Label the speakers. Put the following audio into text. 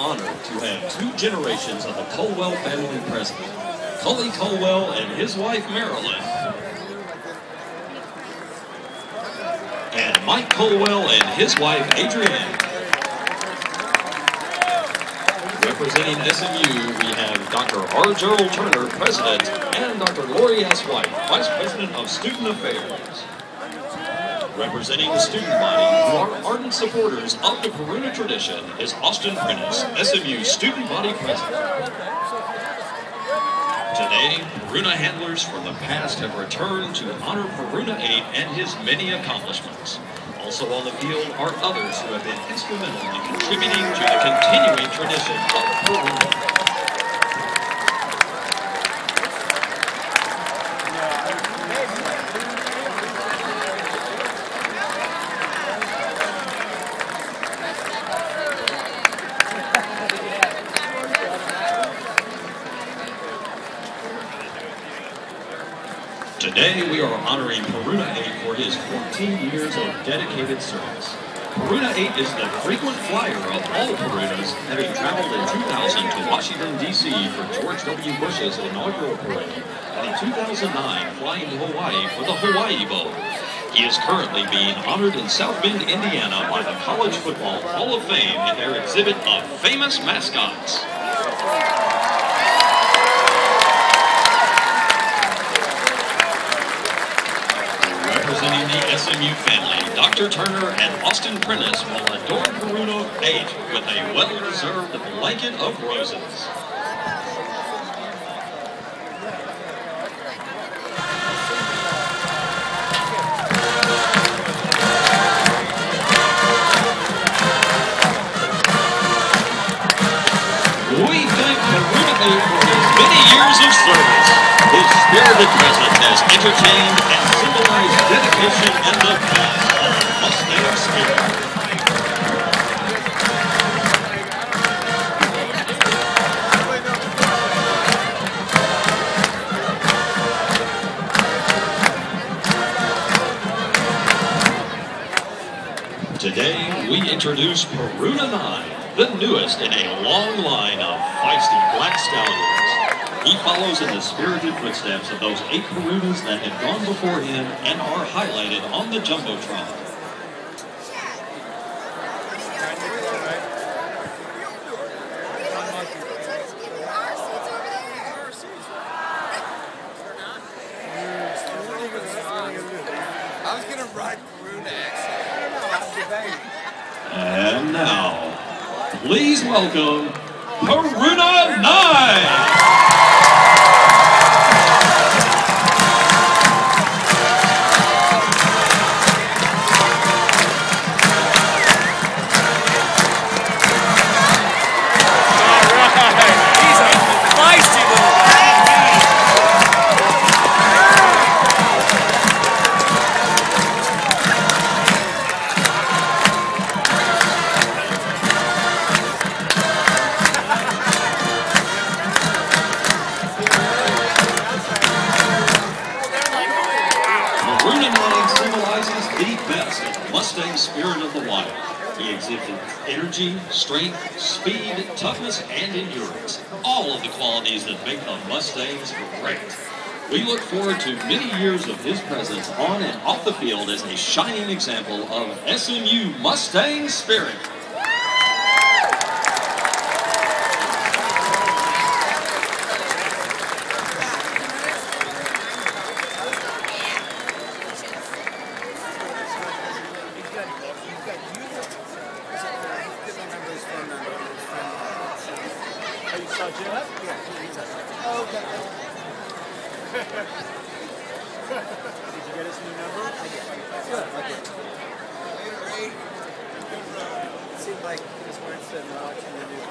Speaker 1: honored to have two generations of the Culwell family present. Cully Culwell and his wife Marilyn. And Mike Culwell and his wife Adrienne. Representing SMU, we have Dr. R. Gerald Turner, President, and Dr. Lori S. White, Vice President of Student Affairs. Representing the student body, who are ardent supporters of the Peruna tradition, is Austin Prentice, SMU Student Body President. Today, Peruna handlers from the past have returned to honor Peruna 8 and his many accomplishments. Also on the field are others who have been instrumental in contributing to the continuing tradition of Peruna. Today we are honoring Peruna 8 for his 14 years of dedicated service. Peruna 8 is the frequent flyer of all Perunas, having traveled in 2000 to Washington, D.C. for George W. Bush's inaugural parade, and in 2009 flying to Hawaii for the Hawaii Bowl. He is currently being honored in South Bend, Indiana by the College Football Hall of Fame in their exhibit of famous mascots. Representing the family, Dr. Turner and Austin Prentice will adorn Peruna 8 with a well-deserved blanket of roses. We thank Peruna 8 for his many years of service. His spirited presence has entertained and dedication and the of Mustang. Today, we introduce Peruna 9, the newest in a long line of feisty black stallions. He follows in the spirited footsteps of those eight Perunas that have gone before him and are highlighted on the Jumbotron.
Speaker 2: I was gonna ride Peru next.
Speaker 1: And now, please welcome Peruna 9! Mustang spirit of the wild. He exhibited energy, strength, speed, toughness, and endurance. All of the qualities that make the Mustangs great. We look forward to many years of his presence on and off the field as a shining example of SMU Mustang spirit.
Speaker 3: Oh, you saw Jim? Oh, okay. Did you get his new number? Good. Okay.
Speaker 2: It seemed like more interested in watching the new